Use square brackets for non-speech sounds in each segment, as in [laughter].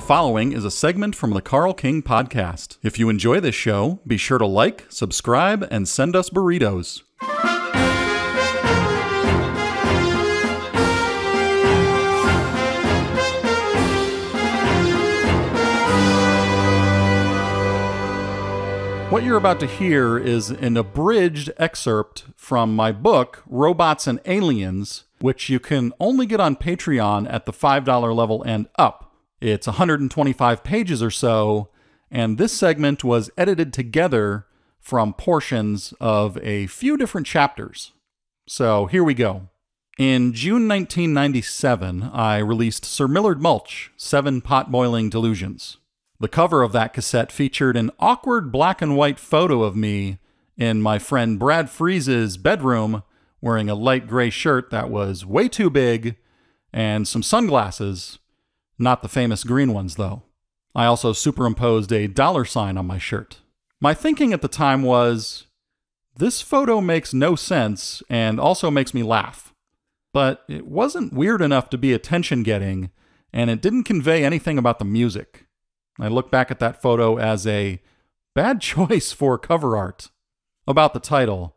The following is a segment from the Carl King Podcast. If you enjoy this show, be sure to like, subscribe, and send us burritos. What you're about to hear is an abridged excerpt from my book, Robots and Aliens, which you can only get on Patreon at the $5 level and up. It's 125 pages or so, and this segment was edited together from portions of a few different chapters. So here we go. In June 1997, I released Sir Millard Mulch Seven Pot Boiling Delusions. The cover of that cassette featured an awkward black and white photo of me in my friend Brad Freeze's bedroom wearing a light gray shirt that was way too big and some sunglasses, not the famous green ones though. I also superimposed a dollar sign on my shirt. My thinking at the time was this photo makes no sense and also makes me laugh. But it wasn't weird enough to be attention getting, and it didn't convey anything about the music. I look back at that photo as a bad [laughs] choice for cover art. About the title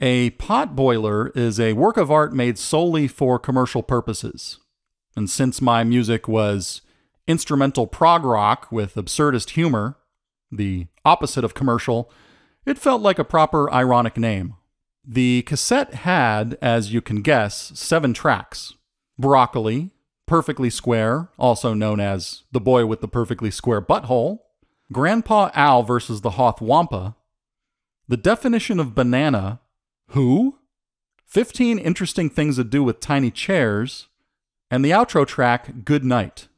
A pot boiler is a work of art made solely for commercial purposes. And since my music was instrumental prog rock with absurdist humor, the opposite of commercial, it felt like a proper ironic name. The cassette had, as you can guess, seven tracks Broccoli, Perfectly Square, also known as The Boy with the Perfectly Square Butthole, Grandpa Al versus the Hoth Wampa, The Definition of Banana, Who, 15 Interesting Things to Do with Tiny Chairs, and the outro track, Good Night.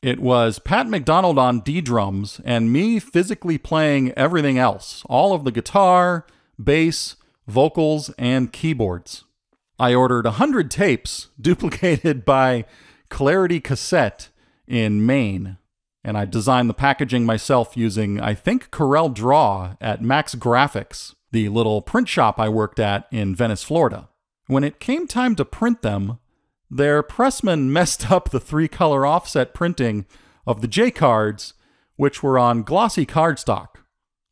It was Pat McDonald on D drums and me physically playing everything else all of the guitar, bass, vocals, and keyboards. I ordered 100 tapes [laughs] duplicated by Clarity Cassette in Maine, and I designed the packaging myself using, I think, Corel Draw at Max Graphics, the little print shop I worked at in Venice, Florida. When it came time to print them, their pressman messed up the three color offset printing of the J cards, which were on glossy cardstock.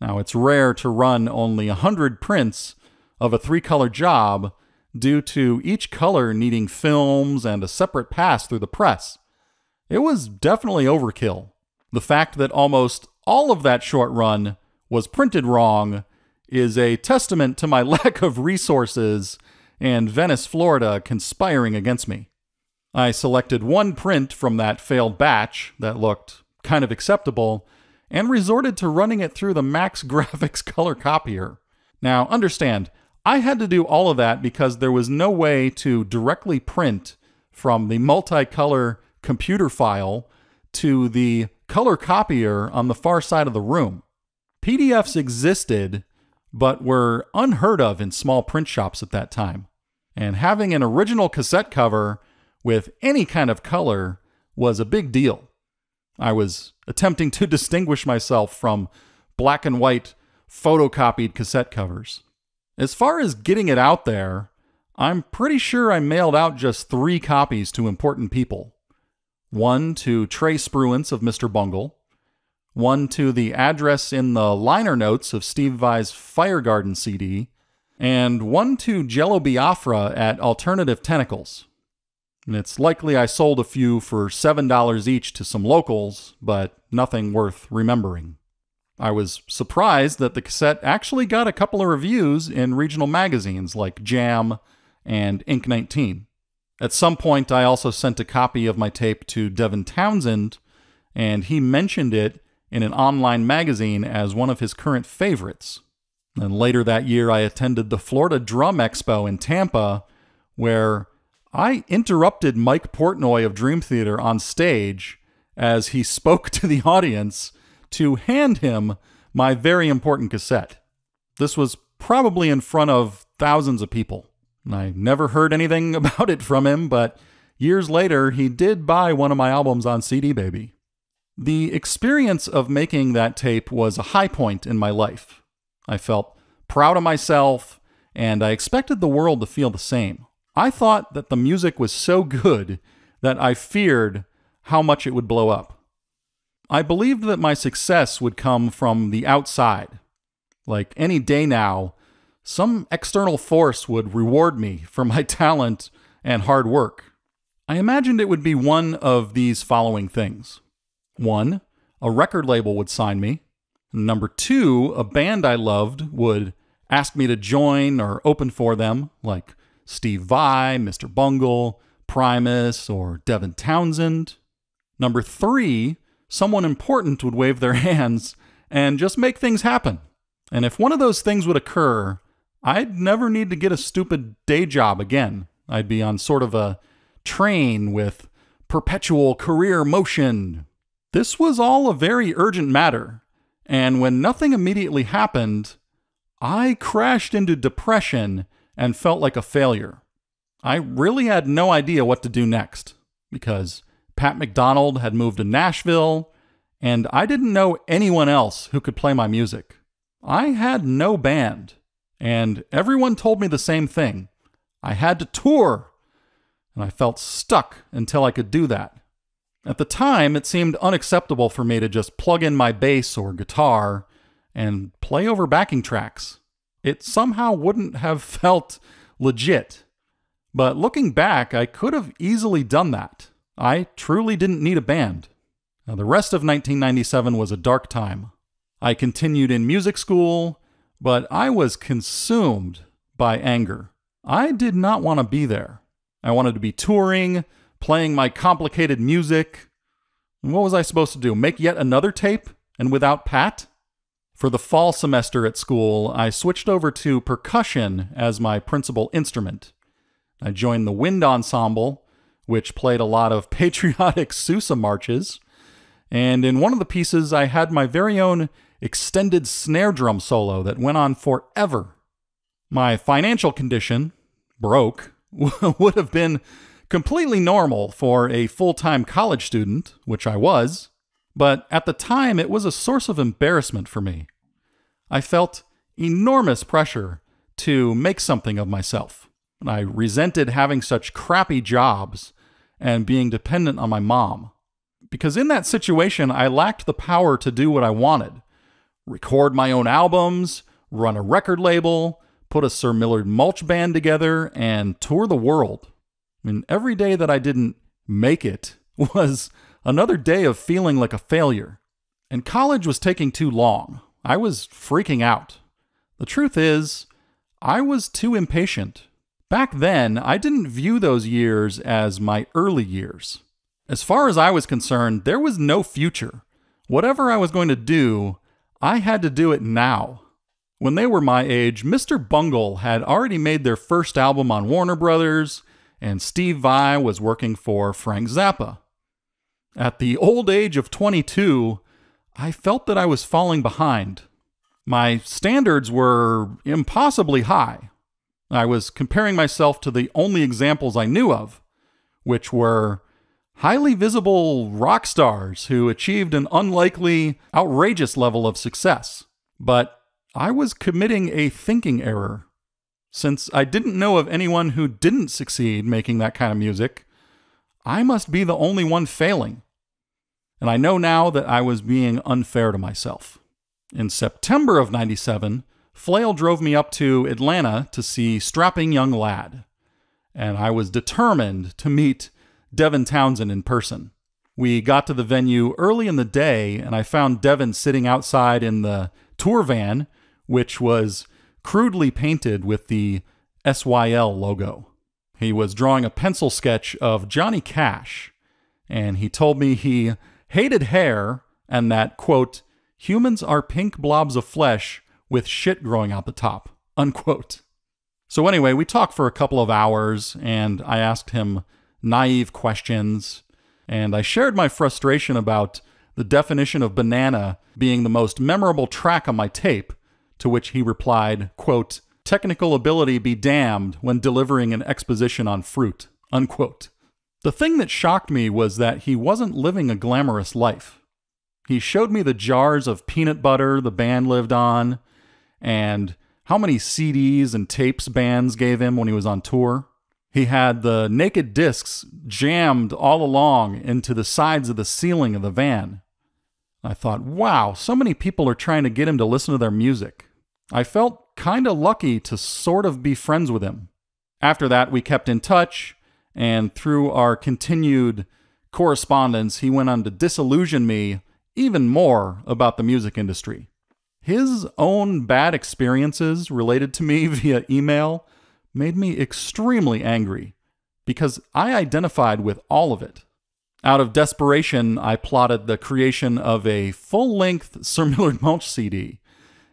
Now, it's rare to run only 100 prints of a three color job due to each color needing films and a separate pass through the press. It was definitely overkill. The fact that almost all of that short run was printed wrong is a testament to my [laughs] lack of resources and Venice, Florida conspiring against me. I selected one print from that failed batch that looked kind of acceptable and resorted to running it through the Max [laughs] Graphics color copier. Now, understand, I had to do all of that because there was no way to directly print from the multicolor computer file to the color copier on the far side of the room. PDFs existed, but were unheard of in small print shops at that time. And having an original cassette cover with any kind of color was a big deal. I was attempting to distinguish myself from black and white photocopied cassette covers. As far as getting it out there, I'm pretty sure I mailed out just three copies to important people one to Trey Spruance of Mr. Bungle, one to the address in the liner notes of Steve Vai's Fire Garden CD, and one to Jello Biafra at Alternative Tentacles. And it's likely I sold a few for $7 each to some locals, but nothing worth remembering. I was surprised that the cassette actually got a couple of reviews in regional magazines like Jam and Ink 19. At some point, I also sent a copy of my tape to Devin Townsend, and he mentioned it in an online magazine as one of his current favorites. And later that year, I attended the Florida Drum Expo in Tampa, where I interrupted Mike Portnoy of Dream Theater on stage as he [laughs] spoke to the audience to hand him my very important cassette. This was probably in front of thousands of people. And I never heard anything [laughs] about it from him, but years later, he did buy one of my albums on CD Baby. The experience of making that tape was a high point in my life. I felt proud of myself, and I expected the world to feel the same. I thought that the music was so good that I feared how much it would blow up. I believed that my success would come from the outside. Like any day now, some external force would reward me for my [laughs] talent and hard work. I imagined it would be one of these following things. One, a record label would sign me. Number two, a band I loved would ask me to join or open for them, like Steve Vai, Mr. Bungle, Primus, or Devin Townsend. Number three, someone important would wave their [laughs] hands and just make things happen. And if one of those things would occur, I'd never need to get a stupid day job again. I'd be on sort of a train with perpetual career motion. This was all a very urgent matter, and when nothing immediately happened, I crashed into depression and felt like a failure. I really had no idea what to do next because Pat McDonald had moved to Nashville, and I didn't know anyone else who could play my music. I had no band, and everyone told me the same thing. I had to tour, and I felt stuck until I could do that. At the time, it seemed unacceptable for me to just plug in my bass or guitar and play over backing tracks. It somehow wouldn't have [laughs] felt legit. But looking back, I could have easily done that. I truly didn't need a band. Now, the rest of 1997 was a dark time. I continued in music school, but I was consumed by anger. I did not want to be there. I wanted to be touring, playing my complicated music. And what was I supposed to do? Make yet another tape? And without Pat? For the fall semester at school, I switched over to percussion as my principal instrument. I joined the wind ensemble, which played a lot of [laughs] patriotic Sousa marches. And in one of the pieces, I had my very own extended snare drum solo that went on forever. My financial condition, broke, [laughs] would have been completely normal for a full time college student, which I was, but at the time it was a source of embarrassment for me. I felt enormous pressure to make something of myself. And I resented having such crappy jobs and being dependent on my mom. Because in that situation, I lacked the power to do what I wanted record my own albums, run a record label, put a Sir Millard Mulch band together, and tour the world. I mean, every day that I didn't make it [laughs] was another day of feeling like a failure. And college was taking too long. I was freaking out. The truth is, I was too impatient. Back then, I didn't view those years as my early years. As far as I was concerned, there was no future. Whatever I was going to do, I had to do it now. When they were my age, Mr. Bungle had already made their first album on Warner Brothers, and Steve Vai was working for Frank Zappa. At the old age of 22, I felt that I was falling behind. My standards were impossibly high. I was comparing myself to the only examples I knew of, which were highly visible rock stars who achieved an unlikely, outrageous level of success. But I was committing a thinking error. Since I didn't know of anyone who didn't succeed making that kind of music, I must be the only one failing. And I know now that I was being unfair to myself. In September of 97, Flail drove me up to Atlanta to see Strapping Young Lad. And I was determined to meet Devin Townsend in person. We got to the venue early in the day, and I found Devin sitting outside in the tour van which was crudely painted with the SYL logo. He was drawing a pencil sketch of Johnny Cash, and he told me he hated hair and that, quote, humans are pink blobs of flesh with shit growing out the top, unquote. So, anyway, we talked for a couple of hours, and I asked him naive questions, and I shared my frustration about the definition of banana being the most memorable track on my tape to which he replied, quote, technical ability be damned when delivering an exposition on fruit, unquote. The thing that shocked me was that he wasn't living a glamorous life. He showed me the jars of peanut butter the band lived on, and how many CDs and tapes bands gave him when he was on tour. He had the naked discs jammed all along into the sides of the ceiling of the van. I thought, wow, so many people are trying to get him to listen to their music. I felt kind of lucky to sort of be friends with him. After that, we kept in touch, and through our continued correspondence, he went on to disillusion me even more about the music industry. His own bad experiences related to me [laughs] via email made me extremely angry because I identified with all of it. Out of desperation, I plotted the creation of a full length [laughs] Sir Millard Mulch CD,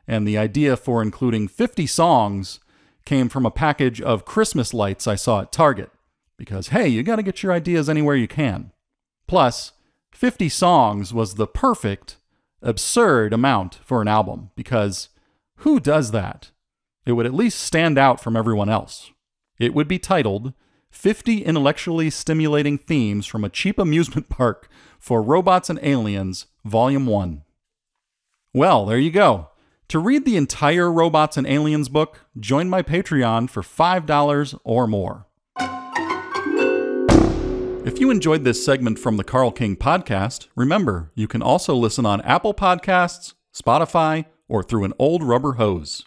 and the idea for including 50 songs came from a package of Christmas lights I saw at Target. Because, hey, you got to get your ideas anywhere you can. Plus, 50 songs was the perfect, absurd amount for an album, because who does that? It would at least stand out from everyone else. It would be titled 50 Intellectually Stimulating Themes from a Cheap Amusement Park for Robots and Aliens, Volume 1. Well, there you go. To read the entire Robots and Aliens book, join my Patreon for $5 or more. If you enjoyed this segment from the Carl King podcast, remember you can also listen on Apple Podcasts, Spotify, or through an old rubber hose.